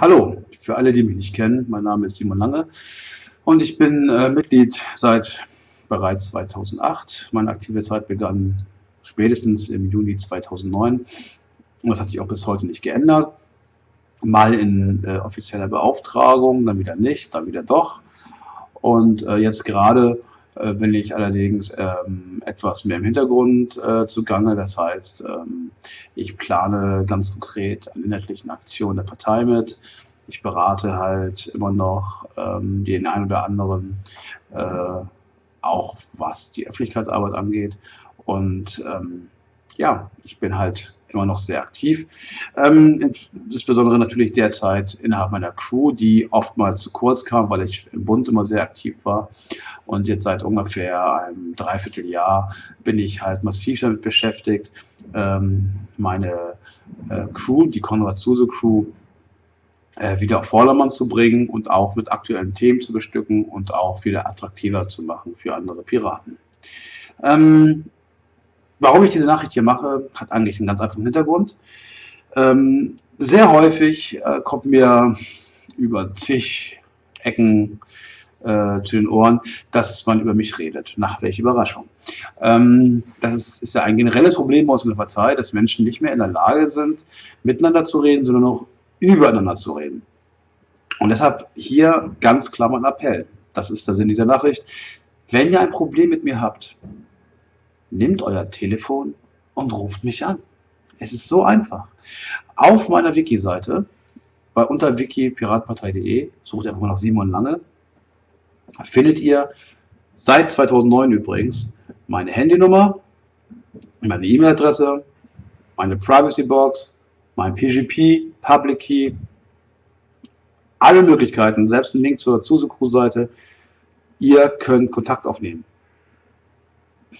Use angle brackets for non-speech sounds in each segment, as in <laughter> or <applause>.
Hallo, für alle, die mich nicht kennen, mein Name ist Simon Lange und ich bin äh, Mitglied seit bereits 2008. Meine aktive Zeit begann spätestens im Juni 2009 und das hat sich auch bis heute nicht geändert. Mal in äh, offizieller Beauftragung, dann wieder nicht, dann wieder doch. Und äh, jetzt gerade äh, bin ich allerdings ähm, etwas mehr im Hintergrund äh, zugange. Das heißt, ähm, ich plane ganz konkret an inhaltlichen Aktionen der Partei mit. Ich berate halt immer noch ähm, den einen oder anderen, äh, auch was die Öffentlichkeitsarbeit angeht. Und ähm, ja, ich bin halt immer noch sehr aktiv. Ähm, insbesondere natürlich derzeit innerhalb meiner Crew, die oftmals zu kurz kam, weil ich im Bund immer sehr aktiv war. Und jetzt seit ungefähr einem Dreivierteljahr bin ich halt massiv damit beschäftigt, ähm, meine äh, Crew, die Konrad Zuse Crew, äh, wieder auf Vordermann zu bringen und auch mit aktuellen Themen zu bestücken und auch wieder attraktiver zu machen für andere Piraten. Ähm, Warum ich diese Nachricht hier mache, hat eigentlich einen ganz einfachen Hintergrund. Ähm, sehr häufig äh, kommt mir über zig Ecken äh, zu den Ohren, dass man über mich redet. Nach welche Überraschung. Ähm, das ist, ist, ja ein generelles Problem bei uns in der Partei, dass Menschen nicht mehr in der Lage sind, miteinander zu reden, sondern noch übereinander zu reden. Und deshalb hier ganz klar mein Appell. Das ist der Sinn dieser Nachricht. Wenn ihr ein Problem mit mir habt, nehmt euer Telefon und ruft mich an. Es ist so einfach. Auf meiner Wiki-Seite, bei unter wikipiratpartei.de, sucht einfach mal nach Simon Lange, findet ihr seit 2009 übrigens meine Handynummer, meine E-Mail-Adresse, meine Privacy Box, mein PGP, Public Key, alle Möglichkeiten, selbst ein Link zur Zusuku-Seite. Ihr könnt Kontakt aufnehmen.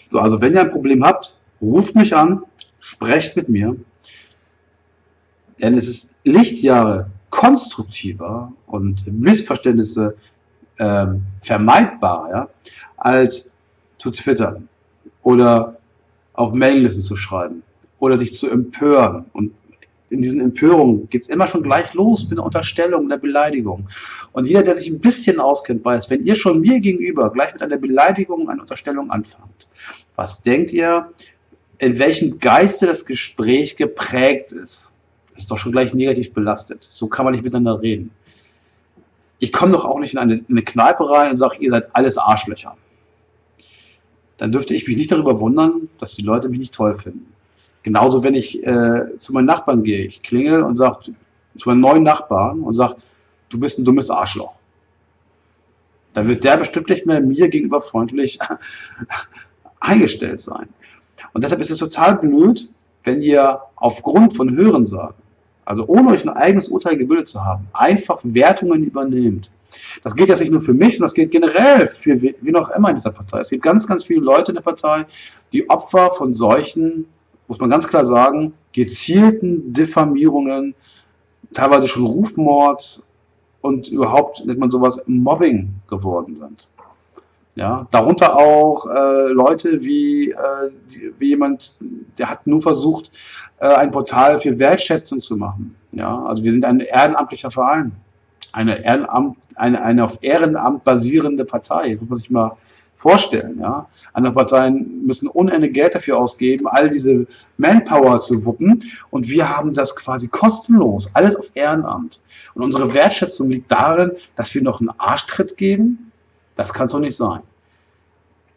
So, also wenn ihr ein Problem habt, ruft mich an, sprecht mit mir. Denn es ist Lichtjahre konstruktiver und Missverständnisse ähm, vermeidbarer, ja, als zu twittern oder auf Mailinglisten zu schreiben oder sich zu empören und in diesen Empörungen geht es immer schon gleich los mit einer Unterstellung, einer Beleidigung. Und jeder, der sich ein bisschen auskennt, weiß, wenn ihr schon mir gegenüber gleich mit einer Beleidigung, einer Unterstellung anfangt, was denkt ihr, in welchem Geiste das Gespräch geprägt ist? Das ist doch schon gleich negativ belastet. So kann man nicht miteinander reden. Ich komme doch auch nicht in eine, in eine Kneipe rein und sage, ihr seid alles Arschlöcher. Dann dürfte ich mich nicht darüber wundern, dass die Leute mich nicht toll finden. Genauso, wenn ich äh, zu meinen Nachbarn gehe, ich klingel und sage zu meinem neuen Nachbarn und sage, du bist ein dummes Arschloch. Dann wird der bestimmt nicht mehr mir gegenüber freundlich <laughs> eingestellt sein. Und deshalb ist es total blöd, wenn ihr aufgrund von Hörensagen, also ohne euch ein eigenes Urteil gebildet zu haben, einfach Wertungen übernehmt. Das geht jetzt nicht nur für mich, sondern das geht generell für wie noch immer in dieser Partei. Es gibt ganz, ganz viele Leute in der Partei, die Opfer von solchen muss man ganz klar sagen, gezielten Diffamierungen, teilweise schon Rufmord und überhaupt nennt man sowas Mobbing geworden sind. Ja, darunter auch äh, Leute wie, äh, wie jemand, der hat nur versucht, äh, ein Portal für Wertschätzung zu machen. Ja, also wir sind ein ehrenamtlicher Verein, eine, Ehrenamt, eine, eine auf Ehrenamt basierende Partei. Das muss sich mal vorstellen. Ja? Andere Parteien müssen unendlich Geld dafür ausgeben, all diese Manpower zu wuppen und wir haben das quasi kostenlos, alles auf Ehrenamt. Und unsere Wertschätzung liegt darin, dass wir noch einen Arschtritt geben. Das kann es doch nicht sein.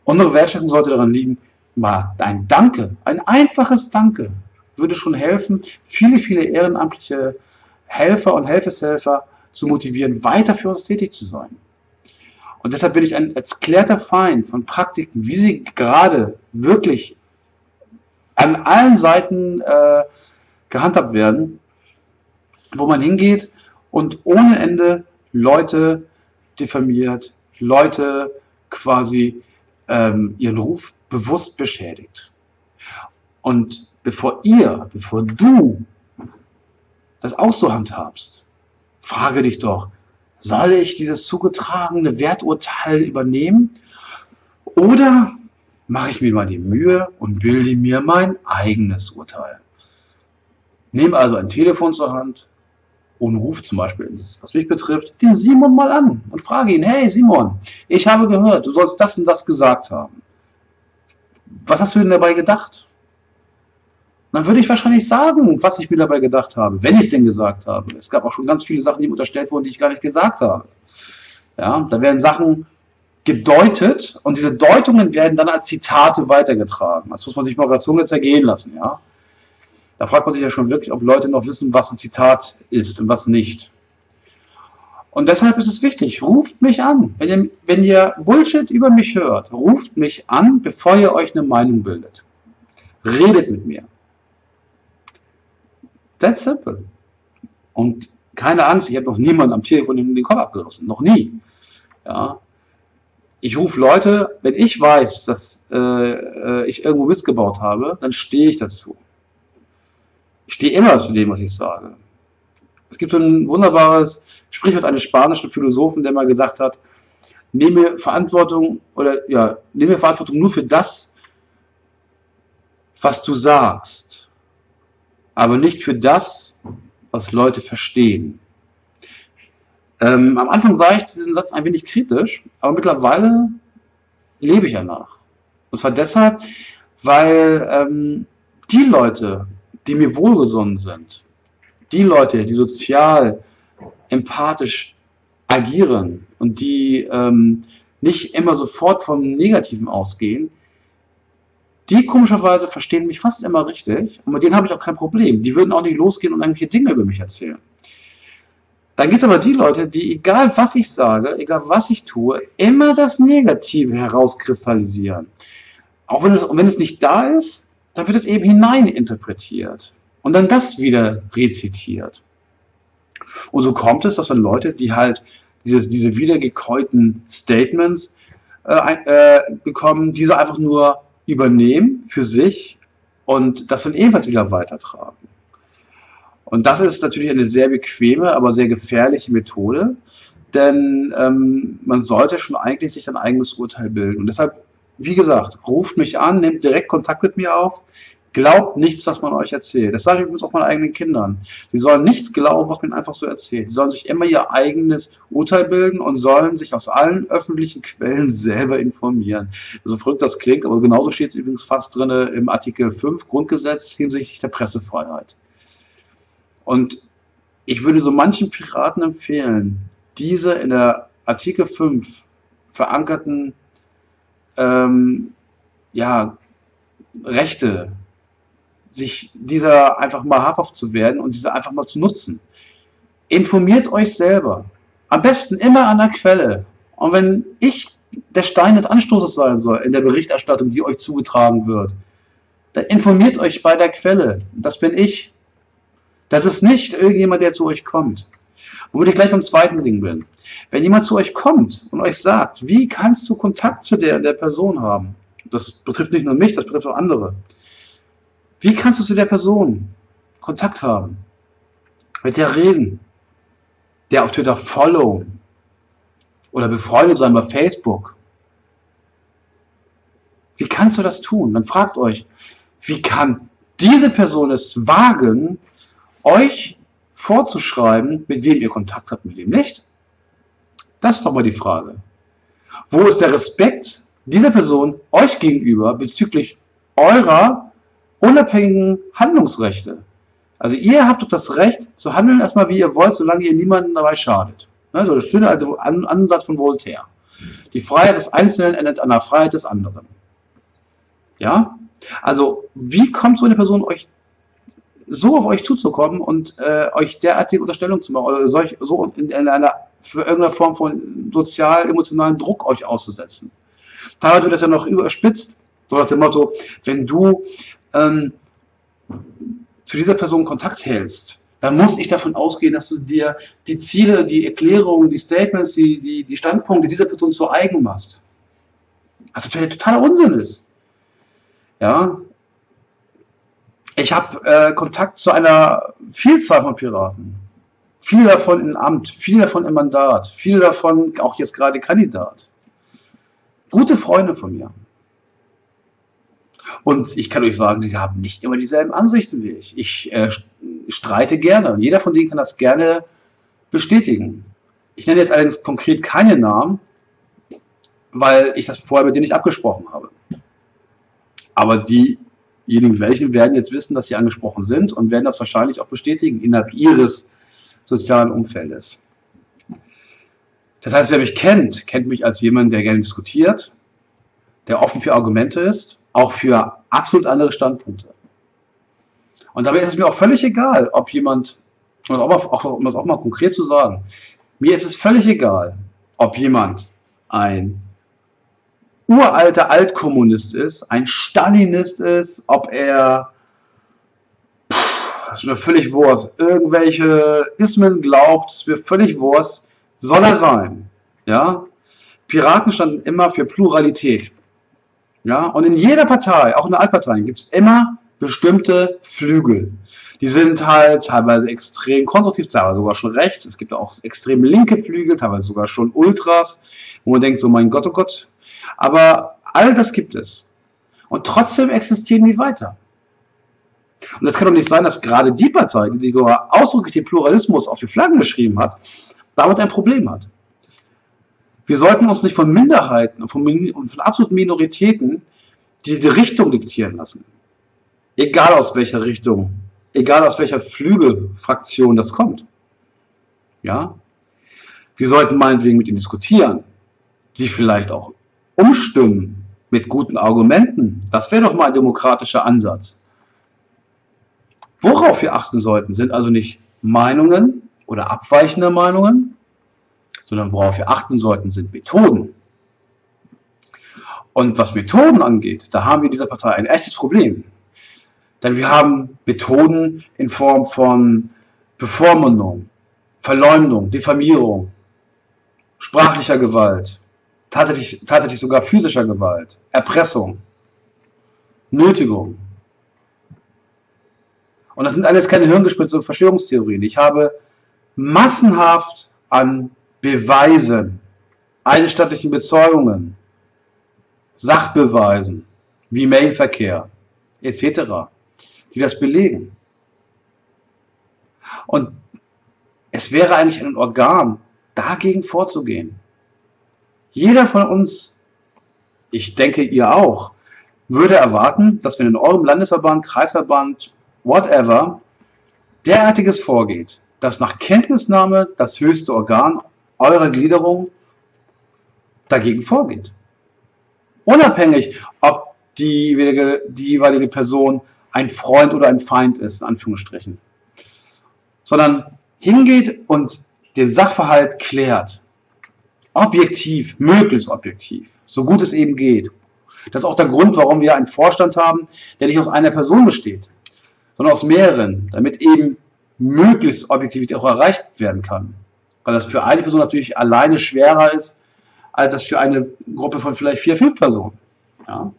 Unsere Wertschätzung sollte daran liegen, mal ein Danke, ein einfaches Danke würde schon helfen, viele, viele ehrenamtliche Helfer und Helfeshelfer zu motivieren, weiter für uns tätig zu sein. Und deshalb bin ich ein erklärter Feind von Praktiken, wie sie gerade wirklich an allen Seiten äh, gehandhabt werden, wo man hingeht und ohne Ende Leute diffamiert, Leute quasi ähm, ihren Ruf bewusst beschädigt. Und bevor ihr, bevor du das auch so handhabst, frage dich doch, soll ich dieses zugetragene Werturteil übernehmen? Oder mache ich mir mal die Mühe und bilde mir mein eigenes Urteil? Nehme also ein Telefon zur Hand und ruft zum Beispiel, was mich betrifft, den Simon mal an und frage ihn, hey Simon, ich habe gehört, du sollst das und das gesagt haben. Was hast du denn dabei gedacht? Dann würde ich wahrscheinlich sagen, was ich mir dabei gedacht habe, wenn ich es denn gesagt habe. Es gab auch schon ganz viele Sachen, die mir unterstellt wurden, die ich gar nicht gesagt habe. Ja, da werden Sachen gedeutet und diese Deutungen werden dann als Zitate weitergetragen. Das muss man sich mal auf der Zunge zergehen lassen, ja. Da fragt man sich ja schon wirklich, ob Leute noch wissen, was ein Zitat ist und was nicht. Und deshalb ist es wichtig, ruft mich an. Wenn ihr, wenn ihr Bullshit über mich hört, ruft mich an, bevor ihr euch eine Meinung bildet. Redet mit mir. That's simple. Und keine Angst, ich habe noch niemanden am Telefon den Kopf abgerissen. Noch nie. Ja. Ich rufe Leute, wenn ich weiß, dass äh, äh ich irgendwo missgebaut habe, dann stehe ich dazu. Ich stehe immer zu dem, was ich sage. Es gibt so ein wunderbares Sprichwort eines spanischen Philosophen, der mal gesagt hat, nehme Verantwortung oder ja, nehme Verantwortung nur für das, was du sagst, aber nicht für das, was Leute verstehen. Ähm, am Anfang sah ich diesen Satz ein wenig kritisch, aber mittlerweile lebe ich danach. Und zwar deshalb, weil ähm, die Leute, die mir wohlgesonnen sind, die Leute, die sozial, empathisch agieren und die ähm, nicht immer sofort vom Negativen ausgehen, die komischerweise verstehen mich fast immer richtig und mit denen habe ich auch kein Problem. Die würden auch nicht losgehen und irgendwelche Dinge über mich erzählen. Dann gibt es aber die Leute, die, egal was ich sage, egal was ich tue, immer das Negative herauskristallisieren. Auch wenn es, wenn es nicht da ist, dann wird es eben hineininterpretiert und dann das wieder rezitiert. Und so kommt es, dass dann Leute, die halt dieses, diese wiedergekäuten Statements äh, äh, bekommen, diese einfach nur übernehmen für sich und das dann ebenfalls wieder weitertragen. Und das ist natürlich eine sehr bequeme, aber sehr gefährliche Methode, denn ähm, man sollte schon eigentlich sich ein eigenes Urteil bilden. Und deshalb wie gesagt, ruft mich an, nehmt direkt Kontakt mit mir auf. Glaubt nichts, was man euch erzählt. Das sage ich übrigens auch meinen eigenen Kindern. Die sollen nichts glauben, was man einfach so erzählt. Die sollen sich immer ihr eigenes Urteil bilden und sollen sich aus allen öffentlichen Quellen <laughs> selber informieren. So verrückt das klingt, aber genauso steht es übrigens fast drin im Artikel 5 Grundgesetz hinsichtlich der Pressefreiheit. Und ich würde so manchen Piraten empfehlen, diese in der Artikel 5 verankerten ähm, ja, Rechte, sich dieser einfach mal habhaft zu werden und diese einfach mal zu nutzen. Informiert euch selber. Am besten immer an der Quelle. Und wenn ich der Stein des Anstoßes sein soll in der Berichterstattung, die euch zugetragen wird, dann informiert euch bei der Quelle. Das bin ich. Das ist nicht irgendjemand, der zu euch kommt. Womit ich gleich beim zweiten Ding bin. Wenn jemand zu euch kommt und euch sagt, wie kannst du Kontakt zu der, der Person haben? Das betrifft nicht nur mich, das betrifft auch andere. Wie kannst du zu der Person Kontakt haben? Mit der reden? Der auf Twitter follow? Oder befreundet sein bei Facebook? Wie kannst du das tun? Dann fragt euch, wie kann diese Person es wagen, euch vorzuschreiben, mit wem ihr Kontakt habt, mit wem nicht? Das ist doch mal die Frage. Wo ist der Respekt dieser Person euch gegenüber bezüglich eurer unabhängigen Handlungsrechte? Also ihr habt doch das Recht zu handeln erstmal wie ihr wollt, solange ihr niemanden dabei schadet. Also der schöne alte Ansatz von Voltaire. Die Freiheit des Einzelnen endet an der Freiheit des anderen. Ja? Also wie kommt so eine Person euch so auf euch zuzukommen und äh, euch derartige Unterstellung zu machen oder solch, so in, in einer für irgendeine Form von sozial-emotionalen Druck euch auszusetzen. Teilweise wird das ja noch überspitzt, so nach dem Motto, wenn du ähm, zu dieser Person Kontakt hältst, dann muss ich davon ausgehen, dass du dir die Ziele, die Erklärungen, die Statements, die, die, die Standpunkte dieser Person zu eigen machst. Was natürlich totaler Unsinn ist. Ja, ich habe äh, Kontakt zu einer Vielzahl von Piraten. Viele davon im Amt, viele davon im Mandat, viele davon auch jetzt gerade Kandidat. Gute Freunde von mir. Und ich kann euch sagen, sie haben nicht immer dieselben Ansichten wie ich. Ich äh, streite gerne. Und jeder von denen kann das gerne bestätigen. Ich nenne jetzt allerdings konkret keine Namen, weil ich das vorher mit denen nicht abgesprochen habe. Aber diejenigen welchen werden jetzt wissen, dass sie angesprochen sind und werden das wahrscheinlich auch bestätigen innerhalb ihres sozialen Umfeldes. Das heißt, wer mich kennt, kennt mich als jemand, der gerne diskutiert, der offen für Argumente ist, auch für absolut andere Standpunkte. Und dabei ist es mir auch völlig egal, ob jemand, und auch, um das auch mal konkret zu sagen, mir ist es völlig egal, ob jemand ein uralter Altkommunist ist, ein Stalinist ist, ob er, pff, ist mir völlig Wurst, irgendwelche Ismen glaubt, ist mir völlig Wurst, soll er sein. Ja? Piraten standen immer für Pluralität. Ja? Und in jeder Partei, auch in der Altparteien, gibt es immer bestimmte Flügel. Die sind halt teilweise extrem konstruktiv, teilweise sogar schon rechts. Es gibt auch extrem linke Flügel, teilweise sogar schon Ultras, wo man denkt so, mein Gott, oh Gott. Aber all das gibt es. Und trotzdem existieren die weiter. Und das kann doch nicht sein, dass gerade die Partei, die sogar ausdrücklich den Pluralismus auf die Flaggen geschrieben hat, damit ein Problem hat. Wir sollten uns nicht von Minderheiten und von, von absoluten Minoritäten die, die Richtung diktieren lassen. Egal aus welcher Richtung, egal aus welcher Flügelfraktion das kommt. Ja? Wir sollten meinetwegen mit ihnen diskutieren, sie vielleicht auch umstimmen mit guten Argumenten. Das wäre doch mal ein demokratischer Ansatz. Worauf wir achten sollten, sind also nicht Meinungen oder abweichende Meinungen, sondern worauf wir achten sollten, sind Methoden. Und was Methoden angeht, da haben wir in dieser Partei ein echtes Problem. Denn wir haben Methoden in Form von Bevormundung, Verleumdung, Diffamierung, sprachlicher Gewalt, tatsächlich, tatsächlich sogar physischer Gewalt, Erpressung, Nötigung. Und das sind alles keine Hirngespitze und Verschwörungstheorien. Ich habe massenhaft an Beweisen, einstattlichen Bezeugungen, Sachbeweisen wie Mailverkehr etc die das belegen. Und es wäre eigentlich ein Organ, dagegen vorzugehen. Jeder von uns, ich denke ihr auch, würde erwarten, dass wenn in eurem Landesverband, Kreisverband, whatever, derartiges vorgeht, dass nach Kenntnisnahme das höchste Organ eurer Gliederung dagegen vorgeht. Unabhängig, ob die, die jeweilige Person ein Freund oder ein Feind ist, in Anführungsstrichen. Sondern hingeht und den Sachverhalt klärt. Objektiv, möglichst objektiv, so gut es eben geht. Das ist auch der Grund, warum wir einen Vorstand haben, der nicht aus einer Person besteht, sondern aus mehreren, damit eben möglichst Objektivität auch erreicht werden kann. Weil das für eine Person natürlich alleine schwerer ist, als das für eine Gruppe von vielleicht vier, fünf Personen. Ja?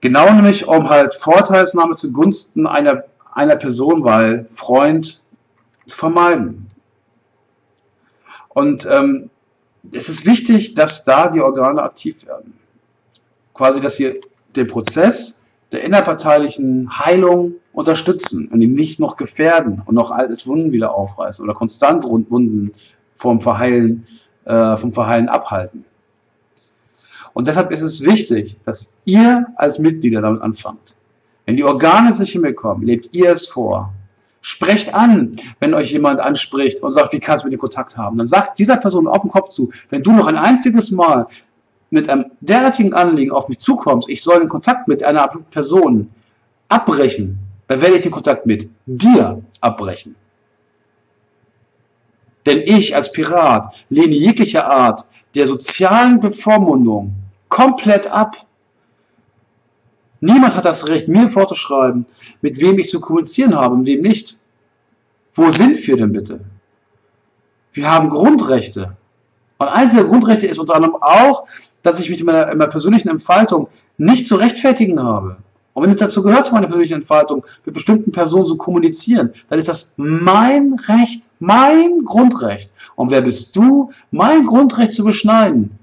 Genau nämlich, um halt Vorteilsnahme zugunsten einer, einer Personenwahl, Freund, zu vermeiden. Und ähm, es ist wichtig, dass da die Organe aktiv werden. Quasi, dass sie den Prozess der innerparteilichen Heilung unterstützen und ihn nicht noch gefährden und noch alte Wunden wieder aufreißen oder konstant Wunden vom Verheilen, äh, vom Verheilen abhalten. Und deshalb ist es wichtig, dass ihr als Mitglieder damit anfangt. Wenn die Organe es nicht hinbekommen, lebt ihr es vor. Sprecht an, wenn euch jemand anspricht und sagt, wie kannst du mit dem Kontakt haben. Dann sagt dieser Person auf den Kopf zu, wenn du noch ein einziges Mal mit einem derartigen Anliegen auf mich zukommst, ich soll den Kontakt mit einer Person abbrechen, dann werde ich den Kontakt mit dir abbrechen. Denn ich als Pirat lehne jegliche Art der sozialen Bevormundung komplett ab. Niemand hat das Recht, mir vorzuschreiben, mit wem ich zu kommunizieren habe und wem nicht. Wo sind wir denn bitte? Wir haben Grundrechte. Und eines der Grundrechte ist unter anderem auch, dass ich mich in meiner, in meiner persönlichen Entfaltung nicht zu rechtfertigen habe. Und wenn es dazu gehört, meine persönliche Entfaltung mit bestimmten Personen zu kommunizieren, dann ist das mein Recht, mein Grundrecht. Und wer bist du, mein Grundrecht zu beschneiden?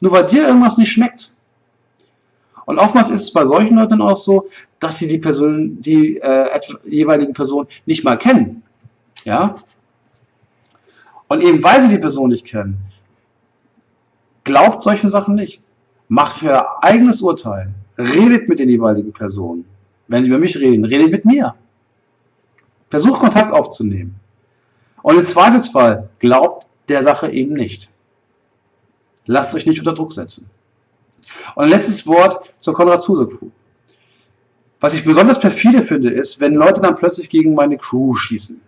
Nur weil dir irgendwas nicht schmeckt. Und oftmals ist es bei solchen Leuten auch so, dass sie die Person, die äh, jeweiligen Person nicht mal kennen. Ja? Und eben weil sie die Person nicht kennen, glaubt solchen Sachen nicht. Macht euer eigenes Urteil. Redet mit den jeweiligen Personen. Wenn sie über mich reden, redet mit mir. Versucht Kontakt aufzunehmen. Und im Zweifelsfall glaubt der Sache eben nicht. Lasst euch nicht unter Druck setzen. Und ein letztes Wort zur Konrad Zuse Crew. Was ich besonders perfide finde, ist, wenn Leute dann plötzlich gegen meine Crew schießen.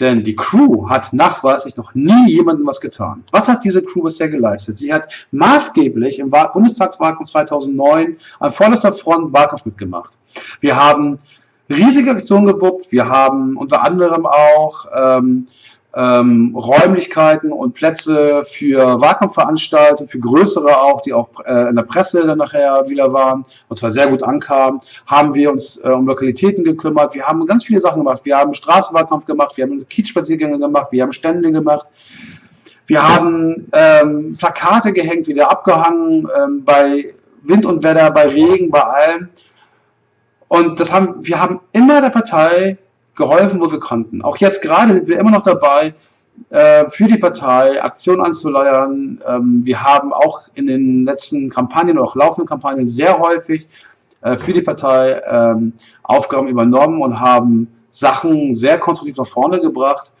Denn die Crew hat nachweislich noch nie jemandem was getan. Was hat diese Crew bisher geleistet? Sie hat maßgeblich im Bundestagswahlkampf 2009 an vorderster Front Wahlkampf mitgemacht. Wir haben riesige Aktionen gewuppt. Wir haben unter anderem auch ähm, ähm, Räumlichkeiten und Plätze für Wahlkampfveranstaltungen, für größere auch, die auch äh, in der Presse dann nachher wieder waren und zwar sehr gut ankamen, haben wir uns äh, um Lokalitäten gekümmert. Wir haben ganz viele Sachen gemacht. Wir haben Straßenwahlkampf gemacht, wir haben Kiezspaziergänge gemacht, wir haben Stände gemacht. Wir haben ähm, Plakate gehängt, wieder abgehangen, ähm, bei Wind und Wetter, bei Regen, bei allem. Und das haben, wir haben immer der Partei geholfen, wo wir konnten. Auch jetzt gerade sind wir immer noch dabei, äh, für die Partei Aktionen anzuleiern. Ähm, wir haben auch in den letzten Kampagnen, auch laufenden Kampagnen, sehr häufig äh, für die Partei ähm, Aufgaben übernommen und haben Sachen sehr konstruktiv nach vorne gebracht.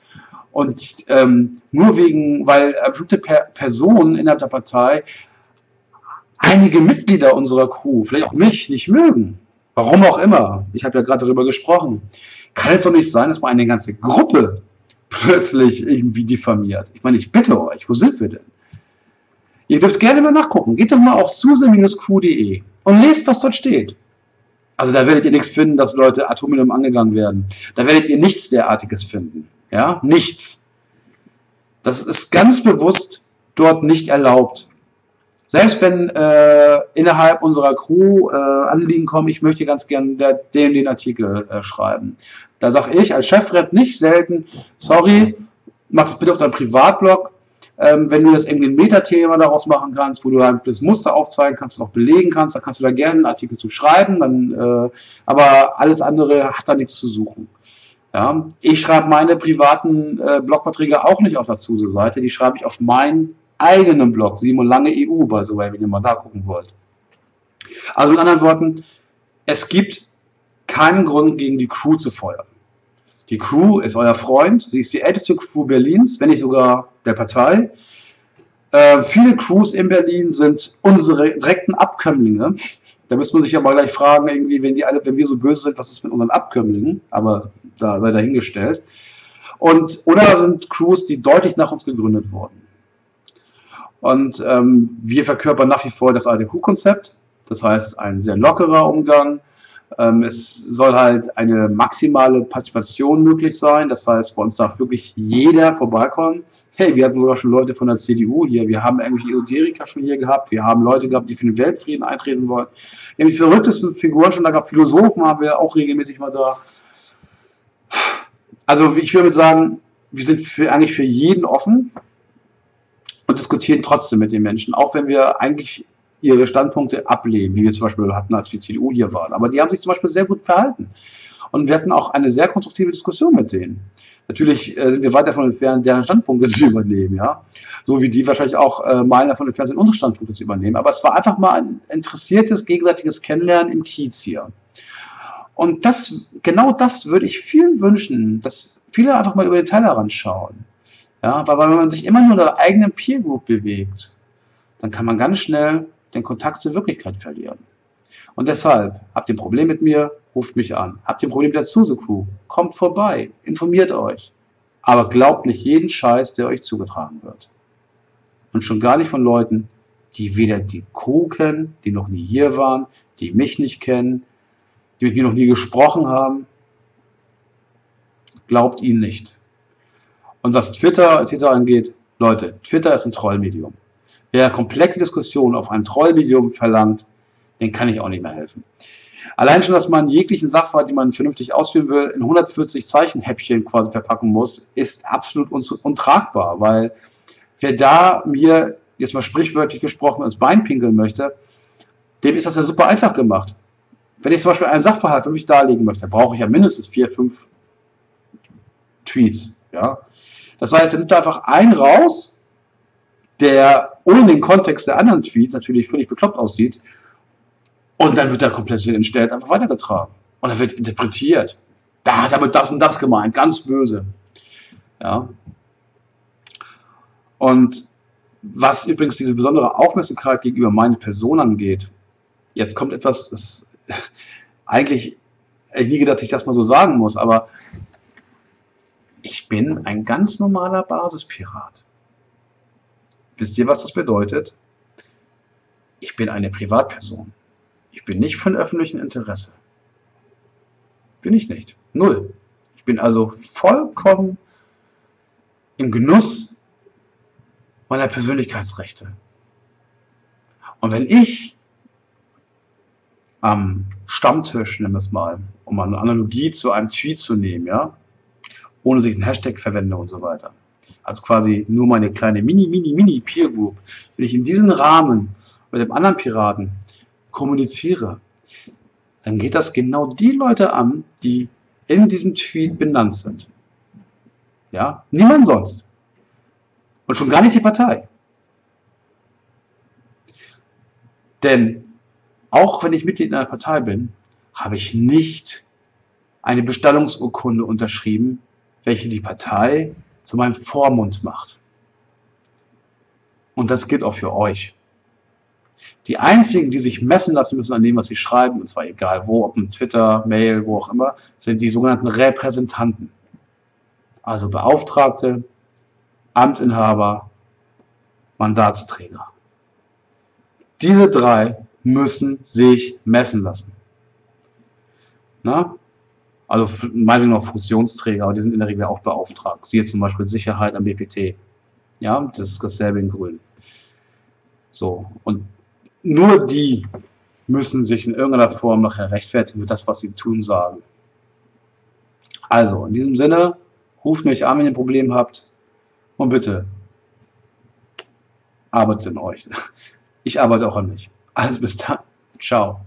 Und ähm, nur wegen, weil bestimmte per Personen innerhalb der Partei einige Mitglieder unserer Crew, vielleicht auch mich, nicht mögen. Warum auch immer. Ich habe ja gerade darüber gesprochen kann es doch nicht sein, dass man eine ganze Gruppe plötzlich irgendwie diffamiert. Ich meine, ich bitte euch, wo sind wir denn? Ihr dürft gerne mal nachgucken. Geht doch mal auf zuse-q.de und lest, was dort steht. Also da werdet ihr nichts finden, dass Leute Atominum angegangen werden. Da werdet ihr nichts derartiges finden. Ja, nichts. Das ist ganz bewusst dort nicht erlaubt. Selbst wenn äh, innerhalb unserer Crew äh, Anliegen kommen, ich möchte ganz gern der, den, den Artikel äh, schreiben. Da sage ich als Chefred nicht selten, sorry, mach das bitte auf deinem Privatblog. Ähm, wenn du jetzt irgendwie ein Metathema daraus machen kannst, wo du einfach das Muster aufzeigen kannst, auch belegen kannst, dann kannst du da gerne einen Artikel zu schreiben, dann, äh, aber alles andere hat da nichts zu suchen. Ja, ich schreibe meine privaten äh, Blogbeiträge auch nicht auf der Zuse-Seite, die schreibe ich auf meinen eigenen Blog, Simon Lange EU, by the way, wenn ihr mal da gucken wollt. Also mit anderen Worten, es gibt keinen Grund, gegen die Crew zu feuern. Die Crew ist euer Freund, sie ist die älteste Crew Berlins, wenn nicht sogar der Partei. Äh, viele Crews in Berlin sind unsere direkten Abkömmlinge. Da müsste man sich aber gleich fragen, irgendwie, wenn, die alle, wenn wir so böse sind, was ist mit unseren Abkömmlingen? Aber da sei dahingestellt. Und, oder sind Crews, die deutlich nach uns gegründet wurden. Und ähm, wir verkörpern nach wie vor das alte Q-Konzept. Das heißt, ein sehr lockerer Umgang, ähm, es soll halt eine maximale Partizipation möglich sein. Das heißt, bei uns darf wirklich jeder vorbeikommen. Hey, wir hatten sogar schon Leute von der CDU hier. Wir haben irgendwelche Esoteriker schon hier gehabt. Wir haben Leute gehabt, die für den Weltfrieden eintreten wollen. Wir haben die verrücktesten Figuren schon da gehabt. Philosophen haben wir auch regelmäßig mal da. Also ich würde sagen, wir sind für, eigentlich für jeden offen diskutieren trotzdem mit den Menschen, auch wenn wir eigentlich ihre Standpunkte ablehnen, wie wir zum Beispiel hatten, als die CDU hier waren. Aber die haben sich zum Beispiel sehr gut verhalten. Und wir hatten auch eine sehr konstruktive Diskussion mit denen. Natürlich äh, sind wir weit davon entfernt, deren Standpunkte <laughs> zu übernehmen, ja. So wie die wahrscheinlich auch äh, meinen davon entfernt sind, unsere Standpunkte zu übernehmen. Aber es war einfach mal ein interessiertes, gegenseitiges Kennenlernen im Kiez hier. Und das, genau das würde ich vielen wünschen, dass viele einfach mal über den Tellerrand schauen. Ja, weil wenn man sich immer nur in der eigenen Peer Group bewegt, dann kann man ganz schnell den Kontakt zur Wirklichkeit verlieren. Und deshalb, habt ihr ein Problem mit mir, ruft mich an. Habt ihr ein Problem mit der Zuse Crew, kommt vorbei, informiert euch. Aber glaubt nicht jeden Scheiß, der euch zugetragen wird. Und schon gar nicht von Leuten, die weder die Crew kennen, die noch nie hier waren, die mich nicht kennen, die mit mir noch nie gesprochen haben. Glaubt ihnen nicht. Und was Twitter etc. angeht, Leute, Twitter ist ein Trollmedium. Wer komplexe Diskussionen auf einem Trollmedium verlangt, den kann ich auch nicht mehr helfen. Allein schon, dass man jeglichen Sachverhalt, den man vernünftig ausführen will, in 140 Zeichen Häppchen quasi verpacken muss, ist absolut untragbar, weil wer da mir, jetzt mal sprichwörtlich gesprochen, ins Bein pinkeln möchte, dem ist das ja super einfach gemacht. Wenn ich zum Beispiel einen Sachverhalt für mich darlegen möchte, brauche ich ja mindestens vier, fünf Tweets. Ja? Das heißt, er nimmt einfach einen raus, der ohne den Kontext der anderen Tweets natürlich völlig bekloppt aussieht. Und dann wird der komplett entstellt einfach weitergetragen. Und er wird interpretiert. Da hat er mit das und das gemeint, ganz böse. Ja. Und was übrigens diese besondere Aufmerksamkeit gegenüber meiner Person angeht, jetzt kommt etwas, das <laughs> eigentlich ich nie gedacht, dass ich das mal so sagen muss, aber ich bin ein ganz normaler Basispirat. Wisst ihr, was das bedeutet? Ich bin eine Privatperson. Ich bin nicht von öffentlichem Interesse. Bin ich nicht. Null. Ich bin also vollkommen im Genuss meiner Persönlichkeitsrechte. Und wenn ich am Stammtisch, nennen wir es mal, um eine Analogie zu einem Tweet zu nehmen, ja, ohne sich einen Hashtag verwende und so weiter. Also quasi nur meine kleine Mini, Mini, Mini Peer Group. Wenn ich in diesem Rahmen mit dem anderen Piraten kommuniziere, dann geht das genau die Leute an, die in diesem Tweet benannt sind. Ja, niemand sonst. Und schon gar nicht die Partei. Denn auch wenn ich Mitglied einer Partei bin, habe ich nicht eine Bestallungsurkunde unterschrieben, welche die Partei zu meinem Vormund macht. Und das gilt auch für euch. Die einzigen, die sich messen lassen müssen an dem, was sie schreiben, und zwar egal wo, ob ein Twitter, Mail, wo auch immer, sind die sogenannten Repräsentanten. Also Beauftragte, Amtsinhaber, Mandatsträger. Diese drei müssen sich messen lassen. Na? Also meinetwegen noch Funktionsträger, aber die sind in der Regel auch beauftragt. Siehe zum Beispiel Sicherheit am BPT. Ja, das ist dasselbe in Grün. So, und nur die müssen sich in irgendeiner Form nachher rechtfertigen für das, was sie tun sagen. Also, in diesem Sinne, ruft mich an, wenn ihr ein Problem habt. Und bitte, arbeitet in euch. <laughs> Ich arbeite auch an mich. Also bis dann. Ciao.